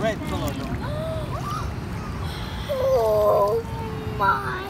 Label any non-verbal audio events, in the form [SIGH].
Red color. [GASPS] oh my.